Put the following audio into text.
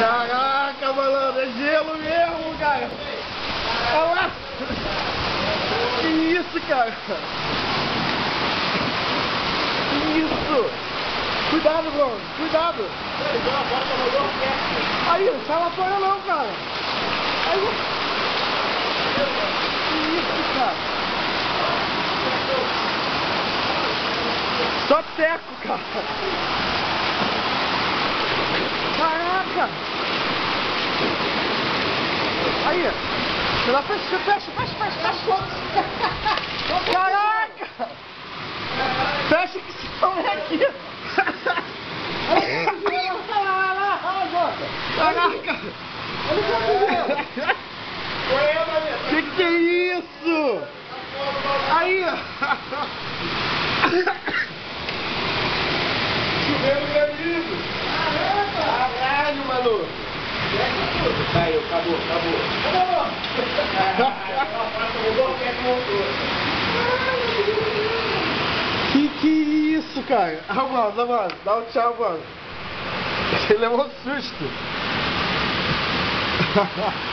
Mano, é gelo mesmo, cara. Olha lá. Que isso, cara. Que isso. Cuidado, Bruno. Cuidado. Aí, não sai lá fora não, cara. Aí. Que isso, cara. Só teco, cara. Caraca. Aí. Lá fecha, fecha, fecha, fecha, fecha. Caraca. Fecha que senão é aqui. Caraca! Que que é isso? Aí! Caiu, acabou, acabou. Que que é isso, cara? Ah, mano, mano, dá um tchau, mano. Ele levou um susto.